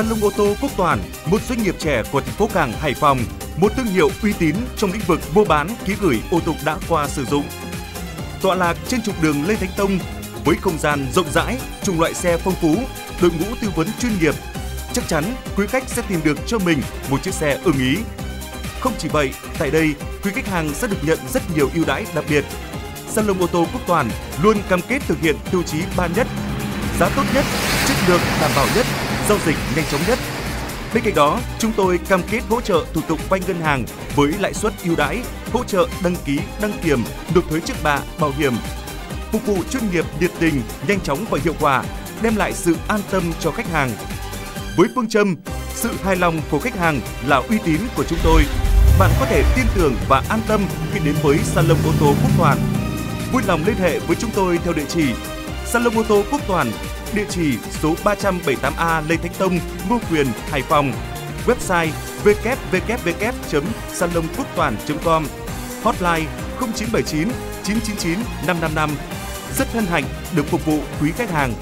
Salon ô tô Quốc Toàn, một doanh nghiệp trẻ của thành phố Cảng Hải Phòng, một thương hiệu uy tín trong lĩnh vực mua bán, ký gửi ô tô đã qua sử dụng. Tọa lạc trên trục đường Lê Thánh Tông với không gian rộng rãi, chủng loại xe phong phú, đội ngũ tư vấn chuyên nghiệp, chắc chắn quý khách sẽ tìm được cho mình một chiếc xe ưng ý. Không chỉ vậy, tại đây quý khách hàng sẽ được nhận rất nhiều ưu đãi đặc biệt. Salon ô tô Quốc Toàn luôn cam kết thực hiện tiêu chí ba nhất: giá tốt nhất, chất lượng đảm bảo nhất, giao dịch nhanh chóng nhất. Bên cạnh đó, chúng tôi cam kết hỗ trợ thủ tục vay ngân hàng với lãi suất ưu đãi, hỗ trợ đăng ký, đăng kiểm, nộp thuế trước bạ, bảo hiểm. Phục vụ chuyên nghiệp, nhiệt tình, nhanh chóng và hiệu quả, đem lại sự an tâm cho khách hàng. Với phương châm sự hài lòng của khách hàng là uy tín của chúng tôi, bạn có thể tin tưởng và an tâm khi đến với Salon ô tô phúc Toàn. Vui lòng liên hệ với chúng tôi theo địa chỉ Salon ô tô Quốc Toàn, địa chỉ số 378A Lê Thánh Tông, Ngô Quyền, Hải Phòng. Website www.salonquoctoan.com, Hotline 0979 999 555 Rất hân hạnh được phục vụ quý khách hàng